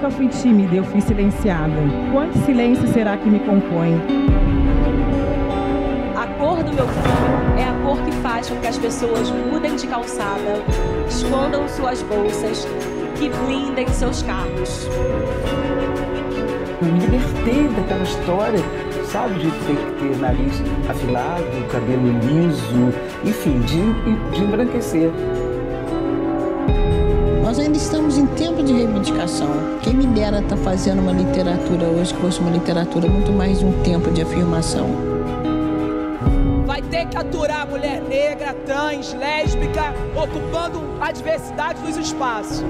nunca fui tímida, eu fui silenciada. Quanto silêncio será que me compõe? A cor do meu filho é a cor que faz com que as pessoas mudem de calçada, escondam suas bolsas, que blindem seus carros. Eu me libertei daquela história, sabe, de ter que ter nariz afilado, cabelo liso, enfim, de, de embranquecer. Nós ainda estamos em tempo de reivindicação. Quem me dera estar tá fazendo uma literatura hoje que fosse uma literatura muito mais de um tempo de afirmação. Vai ter que aturar mulher negra, trans, lésbica, ocupando a diversidade dos espaços.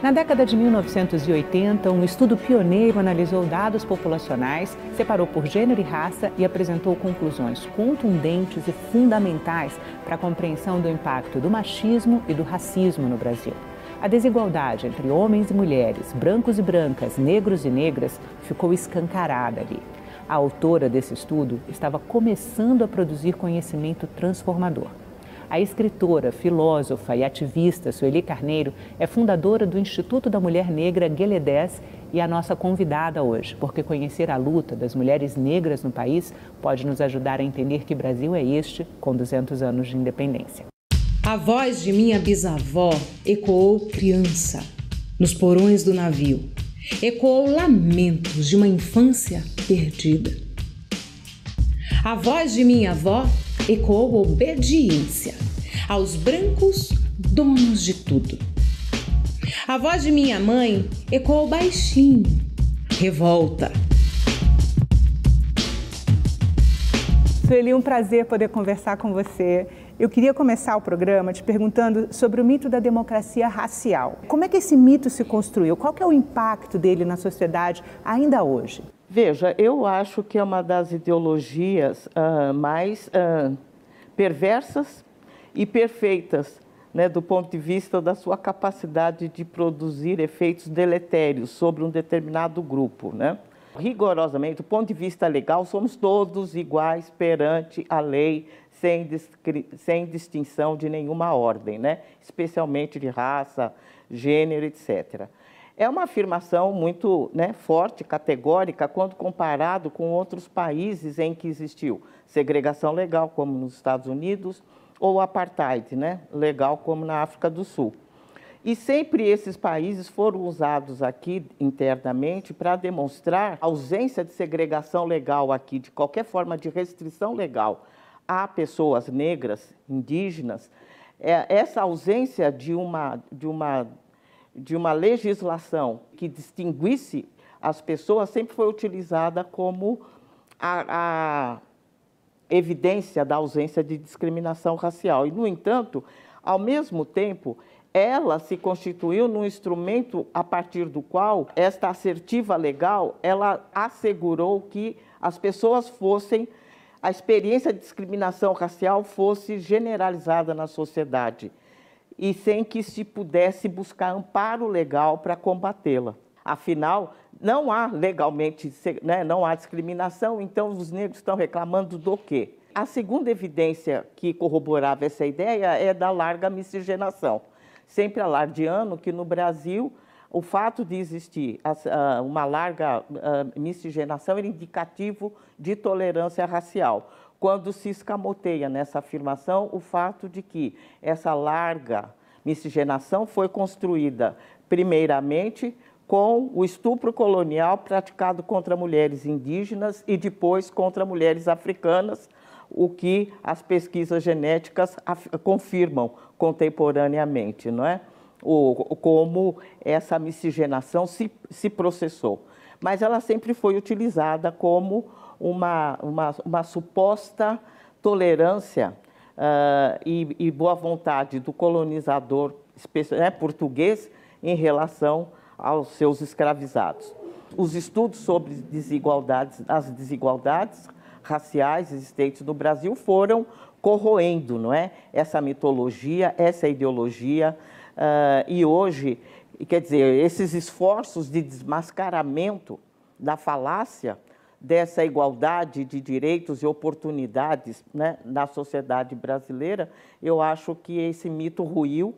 Na década de 1980, um estudo pioneiro analisou dados populacionais, separou por gênero e raça e apresentou conclusões contundentes e fundamentais para a compreensão do impacto do machismo e do racismo no Brasil. A desigualdade entre homens e mulheres, brancos e brancas, negros e negras ficou escancarada ali. A autora desse estudo estava começando a produzir conhecimento transformador. A escritora, filósofa e ativista Sueli Carneiro é fundadora do Instituto da Mulher Negra Gueledés e a nossa convidada hoje, porque conhecer a luta das mulheres negras no país pode nos ajudar a entender que Brasil é este com 200 anos de independência. A voz de minha bisavó ecoou criança nos porões do navio. Ecoou lamentos de uma infância perdida. A voz de minha avó ecoou obediência aos brancos donos de tudo. A voz de minha mãe ecoou baixinho, revolta. Sueli, um prazer poder conversar com você. Eu queria começar o programa te perguntando sobre o mito da democracia racial. Como é que esse mito se construiu? Qual é o impacto dele na sociedade ainda hoje? Veja, eu acho que é uma das ideologias uh, mais uh, perversas e perfeitas, né, do ponto de vista da sua capacidade de produzir efeitos deletérios sobre um determinado grupo. Né? Rigorosamente, do ponto de vista legal, somos todos iguais perante a lei, sem, sem distinção de nenhuma ordem, né? especialmente de raça, gênero, etc é uma afirmação muito né, forte, categórica, quando comparado com outros países em que existiu segregação legal, como nos Estados Unidos, ou apartheid né, legal, como na África do Sul. E sempre esses países foram usados aqui internamente para demonstrar ausência de segregação legal aqui, de qualquer forma de restrição legal a pessoas negras, indígenas. É, essa ausência de uma, de uma de uma legislação que distinguisse as pessoas sempre foi utilizada como a, a evidência da ausência de discriminação racial. E, no entanto, ao mesmo tempo, ela se constituiu num instrumento a partir do qual esta assertiva legal ela assegurou que as pessoas fossem a experiência de discriminação racial fosse generalizada na sociedade e sem que se pudesse buscar amparo legal para combatê-la. Afinal, não há legalmente, né, não há discriminação, então os negros estão reclamando do quê? A segunda evidência que corroborava essa ideia é da larga miscigenação. Sempre alardeando que no Brasil o fato de existir uma larga miscigenação era indicativo de tolerância racial quando se escamoteia nessa afirmação o fato de que essa larga miscigenação foi construída, primeiramente, com o estupro colonial praticado contra mulheres indígenas e depois contra mulheres africanas, o que as pesquisas genéticas confirmam contemporaneamente, não é? O, como essa miscigenação se, se processou. Mas ela sempre foi utilizada como uma, uma, uma suposta tolerância uh, e, e, boa vontade do colonizador né, português em relação aos seus escravizados. Os estudos sobre desigualdades, as desigualdades raciais existentes no Brasil foram corroendo, não é, essa mitologia, essa ideologia uh, e hoje, quer dizer, esses esforços de desmascaramento da falácia dessa igualdade de direitos e oportunidades né, na sociedade brasileira, eu acho que esse mito ruiu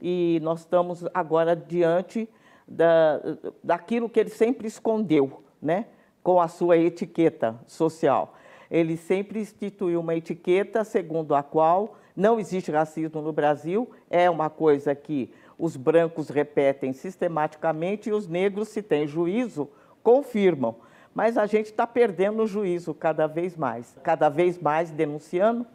e nós estamos agora diante da, daquilo que ele sempre escondeu, né, com a sua etiqueta social. Ele sempre instituiu uma etiqueta segundo a qual não existe racismo no Brasil, é uma coisa que os brancos repetem sistematicamente e os negros, se têm juízo, confirmam. Mas a gente está perdendo o juízo cada vez mais, cada vez mais denunciando,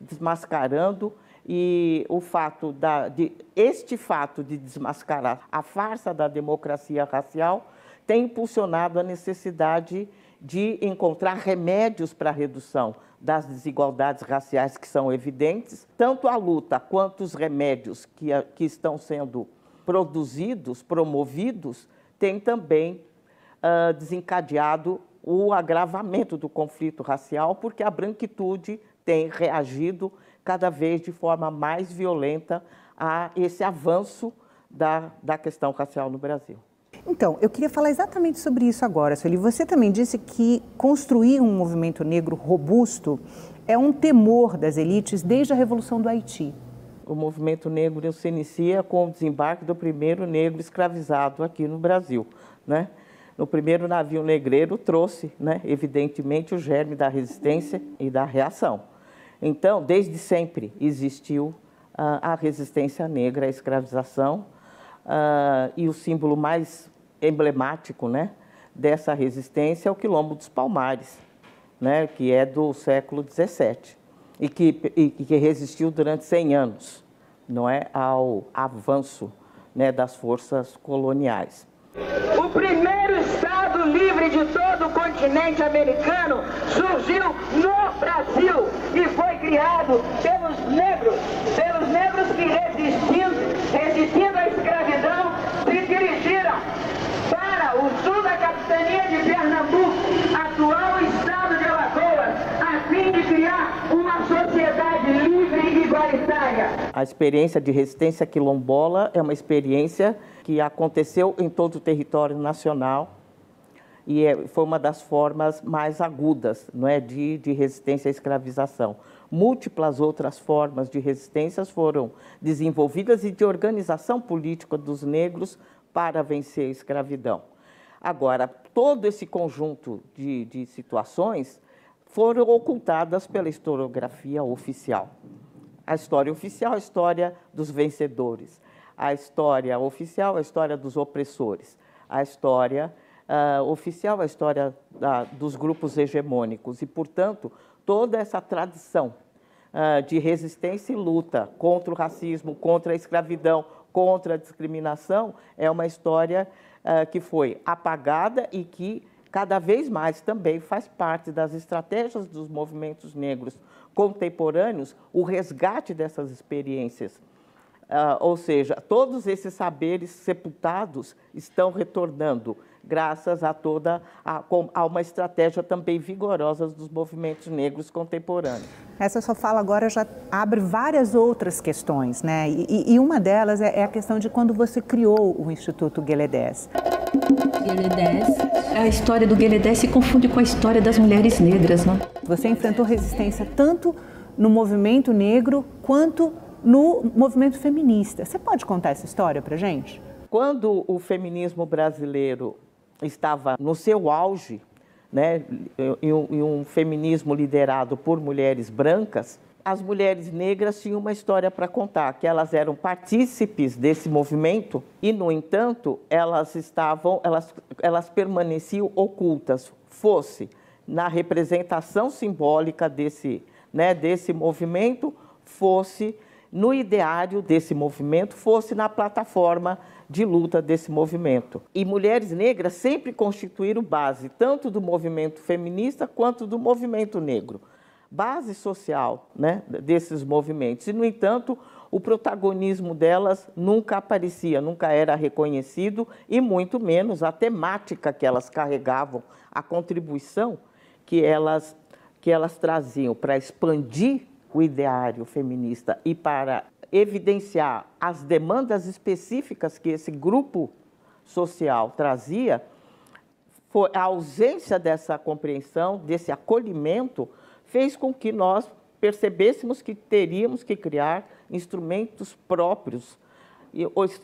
desmascarando e o fato da, de este fato de desmascarar a farsa da democracia racial tem impulsionado a necessidade de encontrar remédios para a redução das desigualdades raciais que são evidentes, tanto a luta quanto os remédios que, que estão sendo produzidos, promovidos, têm também uh, desencadeado o agravamento do conflito racial, porque a branquitude tem reagido cada vez de forma mais violenta a esse avanço da, da questão racial no Brasil. Então, eu queria falar exatamente sobre isso agora, Sueli. Você também disse que construir um movimento negro robusto é um temor das elites desde a Revolução do Haiti. O movimento negro se inicia com o desembarque do primeiro negro escravizado aqui no Brasil. Né? No primeiro navio negreiro trouxe, né, evidentemente, o germe da resistência e da reação. Então, desde sempre existiu uh, a resistência negra à escravização uh, e o símbolo mais emblemático né, dessa resistência é o Quilombo dos Palmares, né, que é do século XVII e que, e que resistiu durante 100 anos não é, ao avanço né, das forças coloniais. O primeiro Estado livre de todo o continente americano surgiu no Brasil e foi criado pelos negros, pelos negros que resistindo à escravidão, se dirigiram para o sul da capitania de Pernambuco, atual estado de Alagoas, a fim de criar uma sociedade livre e igualitária. A experiência de resistência quilombola é uma experiência que aconteceu em todo o território nacional e é, foi uma das formas mais agudas não é, de, de resistência à escravização. Múltiplas outras formas de resistências foram desenvolvidas e de organização política dos negros para vencer a escravidão. Agora, todo esse conjunto de, de situações foram ocultadas pela historiografia oficial. A história oficial a história dos vencedores. A história oficial a história dos opressores. A história uh, oficial a história da, dos grupos hegemônicos. E, portanto, toda essa tradição uh, de resistência e luta contra o racismo, contra a escravidão, contra a discriminação, é uma história uh, que foi apagada e que cada vez mais também faz parte das estratégias dos movimentos negros contemporâneos o resgate dessas experiências. Uh, ou seja, todos esses saberes sepultados estão retornando graças a toda a, a, uma estratégia também vigorosa dos movimentos negros contemporâneos. Essa sua fala agora já abre várias outras questões, né? E, e uma delas é, é, a questão de quando você criou o Instituto Gueledés. Gueledés, a história do Gueledés se confunde com a história das mulheres negras, não? Você enfrentou resistência tanto no movimento negro quanto no movimento feminista. Você pode contar essa história para gente? Quando o feminismo brasileiro estava no seu auge, né, em um, em um feminismo liderado por mulheres brancas, as mulheres negras tinham uma história para contar, que elas eram partícipes desse movimento e, no entanto, elas estavam, elas, elas permaneciam ocultas, fosse na representação simbólica desse, né, desse movimento, fosse no ideário desse movimento, fosse na plataforma de luta desse movimento. E mulheres negras sempre constituíram base tanto do movimento feminista quanto do movimento negro, base social né, desses movimentos. E, no entanto, o protagonismo delas nunca aparecia, nunca era reconhecido e muito menos a temática que elas carregavam, a contribuição que elas, que elas traziam para expandir o ideário feminista e para evidenciar as demandas específicas que esse grupo social trazia, foi a ausência dessa compreensão, desse acolhimento, fez com que nós percebêssemos que teríamos que criar instrumentos próprios,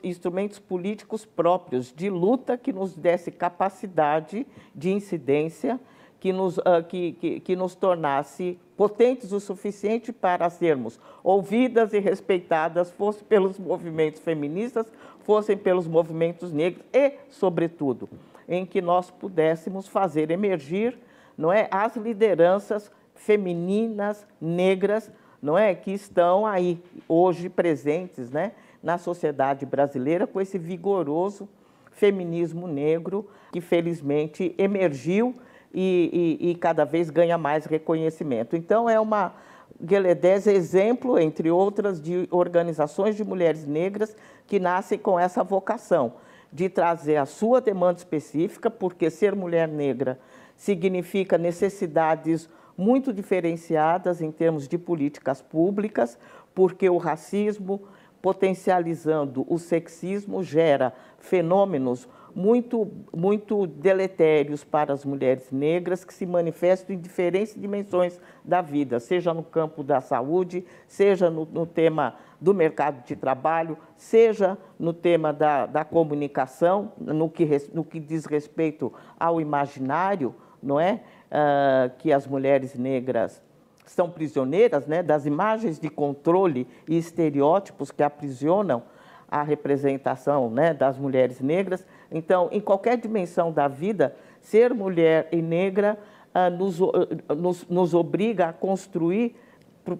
instrumentos políticos próprios de luta que nos desse capacidade de incidência, que nos, uh, que, que, que nos tornasse potentes o suficiente para sermos ouvidas e respeitadas, fosse pelos movimentos feministas, fossem pelos movimentos negros e, sobretudo, em que nós pudéssemos fazer emergir não é, as lideranças femininas, negras, não é, que estão aí hoje presentes né, na sociedade brasileira com esse vigoroso feminismo negro que felizmente emergiu e, e, e cada vez ganha mais reconhecimento. Então é uma Gueledés é exemplo, entre outras, de organizações de mulheres negras que nascem com essa vocação de trazer a sua demanda específica, porque ser mulher negra significa necessidades muito diferenciadas em termos de políticas públicas, porque o racismo, potencializando o sexismo, gera fenômenos muito, muito deletérios para as mulheres negras que se manifestam em diferentes dimensões da vida, seja no campo da saúde, seja no, no tema do mercado de trabalho, seja no tema da, da comunicação, no que, no que diz respeito ao imaginário, não é? Uh, que as mulheres negras são prisioneiras né, das imagens de controle e estereótipos que aprisionam a representação né, das mulheres negras. Então, em qualquer dimensão da vida, ser mulher e negra uh, nos, uh, nos, nos obriga a construir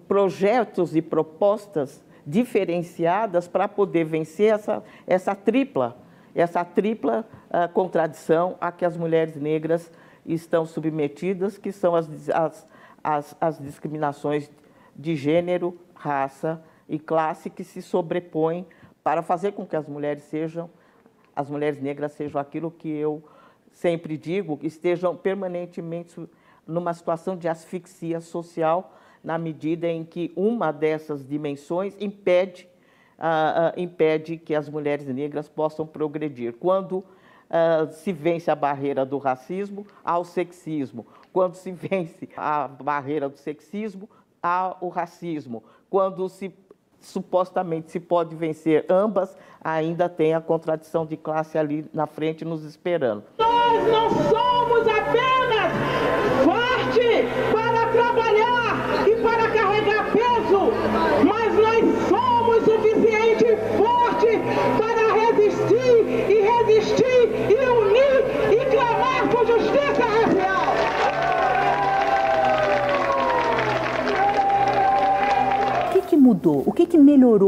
projetos e propostas diferenciadas para poder vencer essa, essa tripla, essa tripla uh, contradição a que as mulheres negras estão submetidas, que são as, as, as, as discriminações de gênero, raça e classe que se sobrepõem para fazer com que as mulheres sejam, as mulheres negras sejam aquilo que eu sempre digo, estejam permanentemente numa situação de asfixia social, na medida em que uma dessas dimensões impede, uh, uh, impede que as mulheres negras possam progredir. Quando uh, se vence a barreira do racismo, há o sexismo. Quando se vence a barreira do sexismo, há o racismo. Quando se supostamente se pode vencer ambas, ainda tem a contradição de classe ali na frente nos esperando. Nós não somos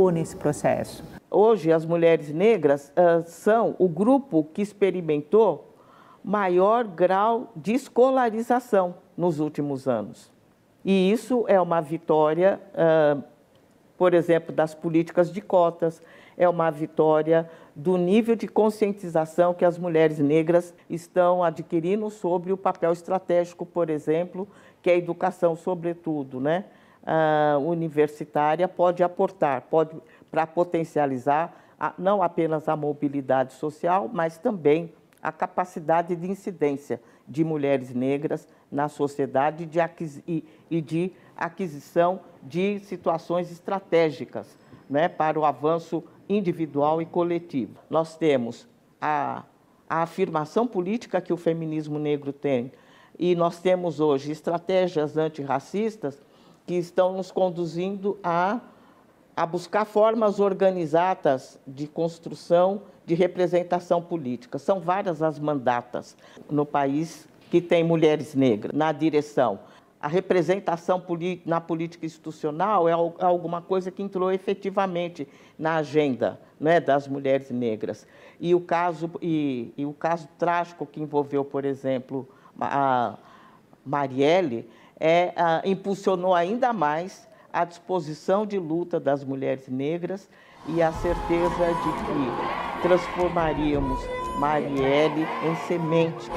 melhorou nesse processo? Hoje, as mulheres negras uh, são o grupo que experimentou maior grau de escolarização nos últimos anos. E isso é uma vitória, uh, por exemplo, das políticas de cotas, é uma vitória do nível de conscientização que as mulheres negras estão adquirindo sobre o papel estratégico, por exemplo, que é a educação, sobretudo, né? Uh, universitária pode aportar, pode para potencializar a, não apenas a mobilidade social, mas também a capacidade de incidência de mulheres negras na sociedade de e, e de aquisição de situações estratégicas né, para o avanço individual e coletivo. Nós temos a, a afirmação política que o feminismo negro tem, e nós temos hoje estratégias antirracistas que estão nos conduzindo a, a buscar formas organizadas de construção de representação política. São várias as mandatas no país que tem mulheres negras na direção. A representação na política institucional é, é alguma coisa que entrou efetivamente na agenda né, das mulheres negras. E o, caso, e, e o caso trágico que envolveu, por exemplo, a Marielle, é, ah, impulsionou ainda mais a disposição de luta das mulheres negras e a certeza de que transformaríamos Marielle em semente.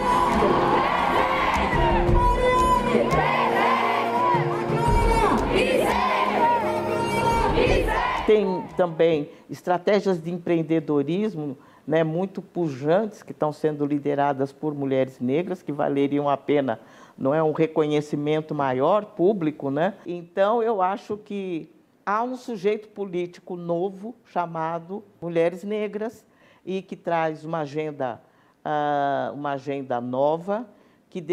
Tem também estratégias de empreendedorismo né, muito pujantes que estão sendo lideradas por mulheres negras, que valeriam a pena, não é um reconhecimento maior público, né? Então eu acho que há um sujeito político novo chamado Mulheres Negras e que traz uma agenda, uh, uma agenda nova que,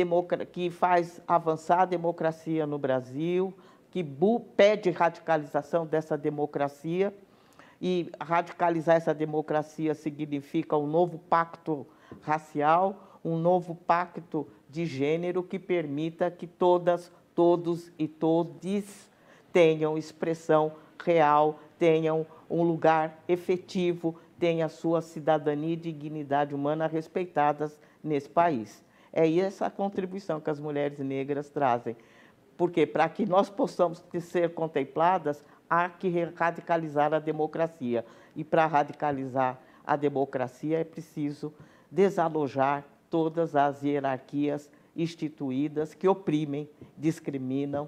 que faz avançar a democracia no Brasil, que pede radicalização dessa democracia e radicalizar essa democracia significa um novo pacto racial, um novo pacto de gênero que permita que todas, todos e todes tenham expressão real, tenham um lugar efetivo, tenham sua cidadania e dignidade humana respeitadas nesse país. É essa a contribuição que as mulheres negras trazem. Porque para que nós possamos ser contempladas, há que radicalizar a democracia. E para radicalizar a democracia é preciso desalojar todas as hierarquias instituídas que oprimem, discriminam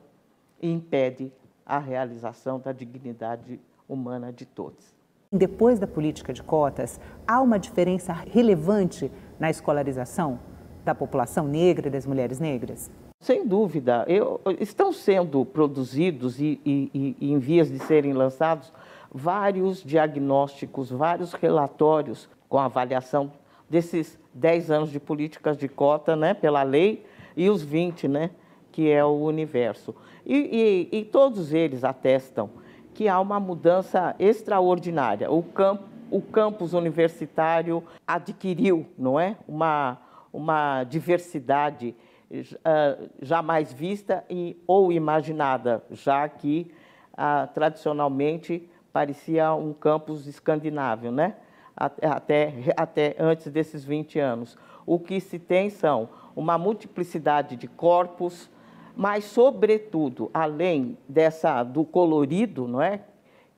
e impedem a realização da dignidade humana de todos. Depois da política de cotas, há uma diferença relevante na escolarização da população negra e das mulheres negras? Sem dúvida. Eu, estão sendo produzidos e, e, e em vias de serem lançados vários diagnósticos, vários relatórios com avaliação desses 10 anos de políticas de cota né, pela lei e os 20, né, que é o universo. E, e, e todos eles atestam que há uma mudança extraordinária. O, camp, o campus universitário adquiriu não é, uma, uma diversidade uh, jamais vista e, ou imaginada, já que uh, tradicionalmente parecia um campus escandinavo, né? Até, até antes desses 20 anos. O que se tem são uma multiplicidade de corpos, mas, sobretudo, além dessa do colorido, não é,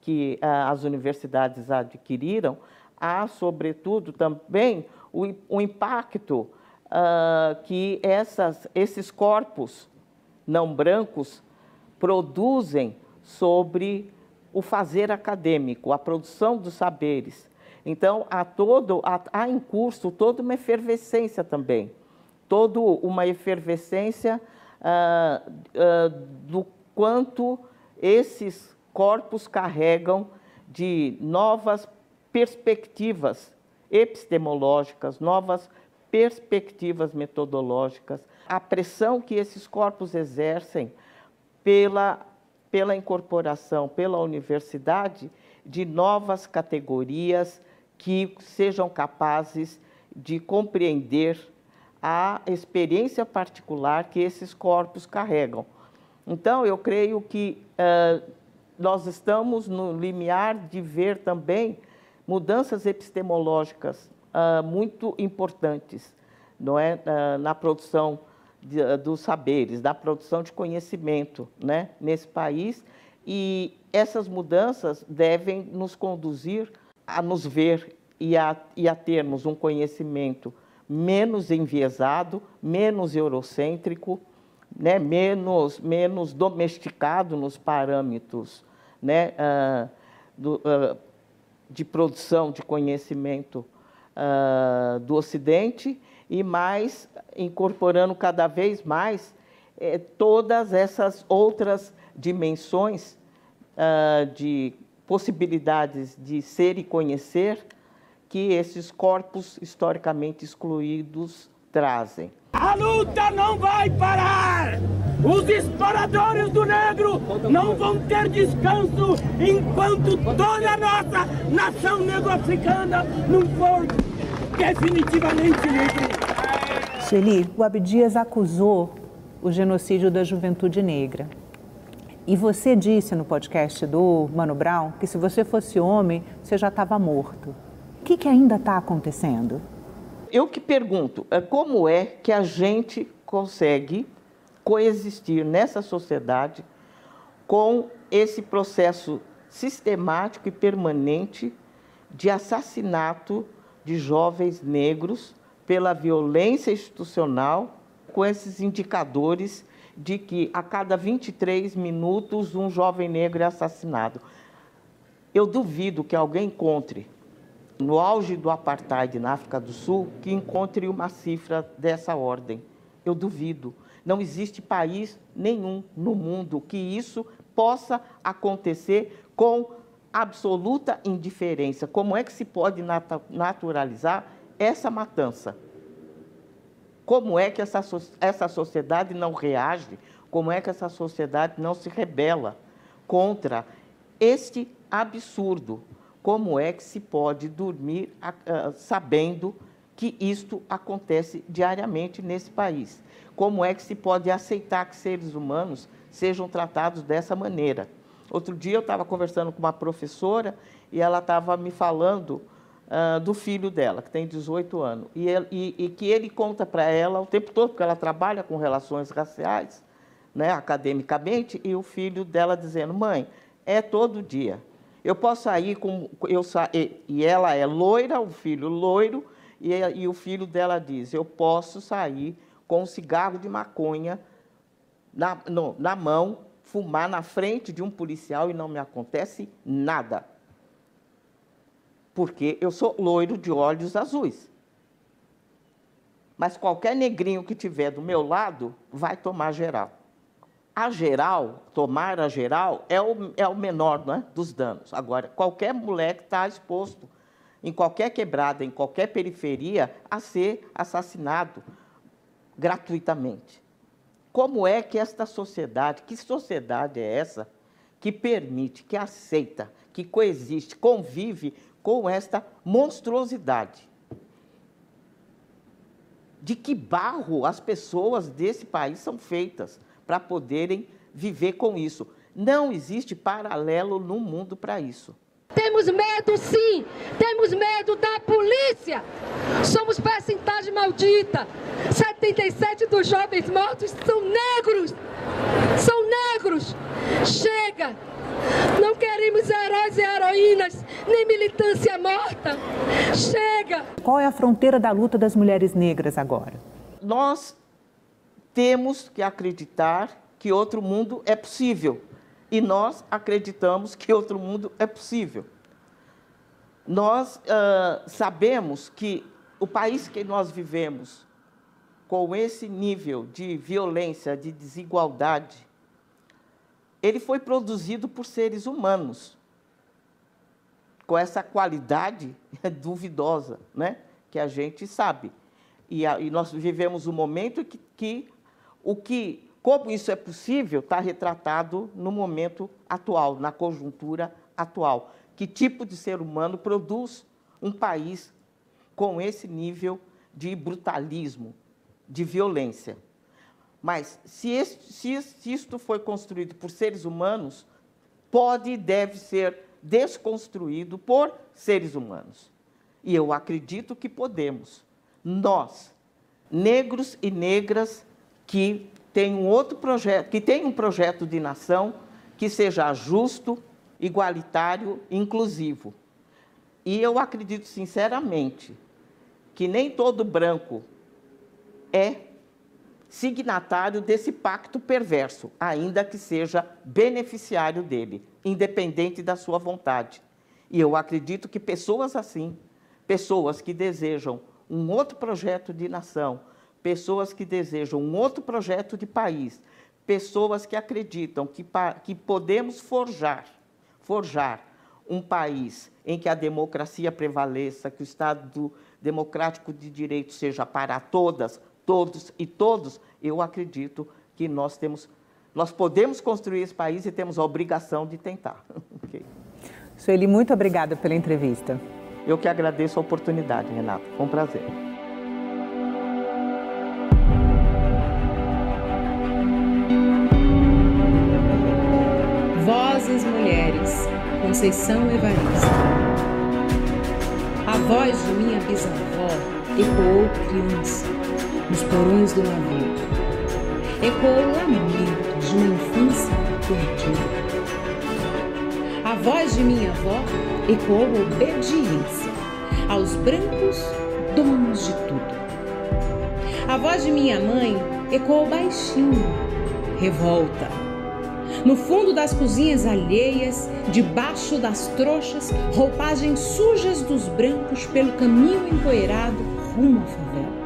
que uh, as universidades adquiriram, há, sobretudo, também o, o impacto uh, que essas, esses corpos não brancos produzem sobre o fazer acadêmico, a produção dos saberes. Então, há, todo, há, há em curso toda uma efervescência também, toda uma efervescência uh, uh, do quanto esses corpos carregam de novas perspectivas epistemológicas, novas perspectivas metodológicas, a pressão que esses corpos exercem pela, pela incorporação, pela universidade, de novas categorias que sejam capazes de compreender a experiência particular que esses corpos carregam. Então, eu creio que uh, nós estamos no limiar de ver também mudanças epistemológicas uh, muito importantes não é? Uh, na produção de, dos saberes, na produção de conhecimento né? nesse país. E essas mudanças devem nos conduzir a nos ver e a, e a termos um conhecimento menos enviesado, menos eurocêntrico, né, menos, menos domesticado nos parâmetros né, uh, do, uh, de produção de conhecimento uh, do Ocidente e mais incorporando cada vez mais eh, todas essas outras dimensões de possibilidades de ser e conhecer que esses corpos historicamente excluídos trazem. A luta não vai parar! Os exploradores do negro não vão ter descanso enquanto toda a nossa nação negro-africana não for definitivamente negro. Sueli, o Abdias acusou o genocídio da juventude negra. E você disse no podcast do Mano Brown que se você fosse homem, você já estava morto. O que, que ainda está acontecendo? Eu que pergunto, é como é que a gente consegue coexistir nessa sociedade com esse processo sistemático e permanente de assassinato de jovens negros pela violência institucional, com esses indicadores de que a cada 23 minutos um jovem negro é assassinado. Eu duvido que alguém encontre no auge do apartheid na África do Sul, que encontre uma cifra dessa ordem. Eu duvido. Não existe país nenhum no mundo que isso possa acontecer com absoluta indiferença. Como é que se pode naturalizar essa matança? Como é que essa, essa sociedade não reage? Como é que essa sociedade não se rebela contra este absurdo? Como é que se pode dormir uh, sabendo que isto acontece diariamente nesse país? Como é que se pode aceitar que seres humanos sejam tratados dessa maneira? Outro dia eu estava conversando com uma professora e ela estava me falando uh, do filho dela, que tem 18 anos, e, ele, e, e que ele conta para ela o tempo todo, porque ela trabalha com relações raciais, né, academicamente, e o filho dela dizendo: mãe, é todo dia. Eu posso sair com. Eu sa... E ela é loira, o filho loiro, e, e o filho dela diz: eu posso sair com um cigarro de maconha na, no, na mão, fumar na frente de um policial e não me acontece nada porque eu sou loiro de olhos azuis. Mas qualquer negrinho que tiver do meu lado vai tomar geral. A geral, tomar a geral, é o, é o menor né, dos danos. Agora, qualquer moleque está exposto, em qualquer quebrada, em qualquer periferia, a ser assassinado gratuitamente. Como é que esta sociedade, que sociedade é essa que permite, que aceita, que coexiste, convive com esta monstruosidade. De que barro as pessoas desse país são feitas para poderem viver com isso? Não existe paralelo no mundo para isso. Temos medo, sim. Temos medo da polícia. Somos percentagem maldita. 77 dos jovens mortos são negros. São negros. Chega. Não queremos heróis e heroínas, nem militância morta. Chega! Qual é a fronteira da luta das mulheres negras agora? Nós temos que acreditar que outro mundo é possível. E nós acreditamos que outro mundo é possível. Nós uh, sabemos que o país que nós vivemos, com esse nível de violência, de desigualdade, ele foi produzido por seres humanos, com essa qualidade duvidosa, né? que a gente sabe. E, a, e nós vivemos um momento que, que o que, como isso é possível, está retratado no momento atual, na conjuntura atual. Que tipo de ser humano produz um país com esse nível de brutalismo, de violência? Mas se, este, se, se isto foi construído por seres humanos, pode e deve ser desconstruído por seres humanos. E eu acredito que podemos. Nós, negros e negras que têm um outro projeto, que têm um projeto de nação que seja justo, igualitário, inclusivo. E eu acredito sinceramente que nem todo branco é signatário desse pacto perverso, ainda que seja beneficiário dele, independente da sua vontade. E eu acredito que pessoas assim, pessoas que desejam um outro projeto de nação, pessoas que desejam um outro projeto de país, pessoas que acreditam que, que podemos forjar, forjar um país em que a democracia prevaleça, que o Estado democrático de direito seja para todas, todos e todos, eu acredito que nós temos, nós podemos construir esse país e temos a obrigação de tentar. okay. Sueli, muito obrigada pela entrevista. Eu que agradeço a oportunidade, Renato. Foi um prazer. Vozes Mulheres, Conceição Evarista. A voz de minha bisavó ecoou criança nos porões do navio. Ecoou o lamento de uma infância perdida. A voz de minha avó ecoou obediência aos brancos donos de tudo. A voz de minha mãe ecoou baixinho, revolta. No fundo das cozinhas alheias, debaixo das trouxas, roupagens sujas dos brancos pelo caminho empoeirado rumo à favela.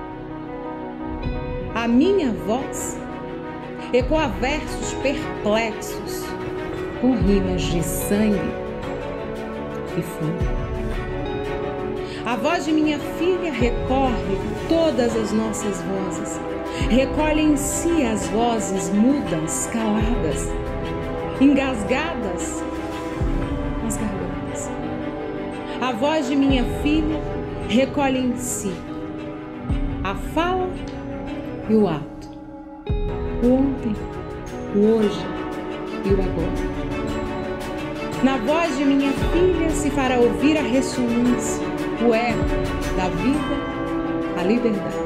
Minha voz ecoa versos perplexos com rimas de sangue e fome. A voz de minha filha recorre todas as nossas vozes, recolhe em si as vozes mudas, caladas, engasgadas nas gargantas. A voz de minha filha recolhe em si a fala e o ato, o ontem, o hoje e o agora. Na voz de minha filha se fará ouvir a ressonância, o eco da vida, a liberdade.